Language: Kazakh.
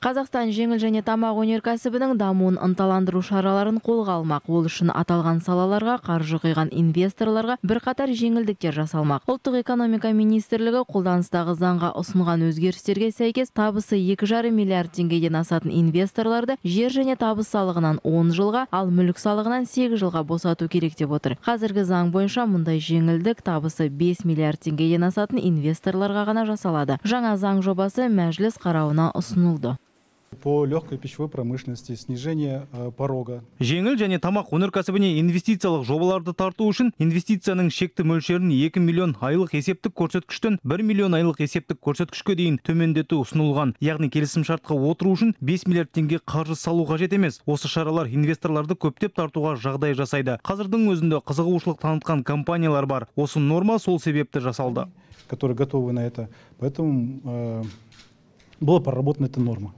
қазақстан жеңіл және тамақ өнеркәсібінің дамуын ынталандыру шараларын қолға алмақ. Ол үшін аталған салаларға қаржы құйған инвесторларға бірқатар жеңілдіктер жасалмақ. Ұлттық экономика министрлігі қолданыстағы заңға ұсынған өзгерістерге сәйкес табысы екі жарым миллиард теңгеден асатын инвесторларды жер және табыс салығынан он жылға ал мүлік салығынан сегіз жылға босату керек деп отыр. Қазіргі заң бойынша мұндай жеңілдік табысы 5 миллиард теңгеден асатын инвесторларға ғана жасалады. Жаңа заң жобасы мәжіліс қарауына ұсынылды. По легкой пищевой промышленности, снижение э, порога. жеңіл және тамақ өнеркәсібіне инвестициялық жобаларды тарту үшін инвестицияның шекті мөлшерін 2 миллион айлық есептік көрсеткіштен 1 миллион айлық есептік көрсеткішке дейін төмендету ұсынылған яғни келісімшартқа отыру үшін 5 миллиард теңге қаржы салу қажет емес осы шаралар инвесторларды көптеп тартуға жағдай жасайды қазірдің өзінде қызығушылық танытқан компаниялар бар осы норма сол себепті жасалды которые готовы на это. Поэтому э, была проработана эта норма.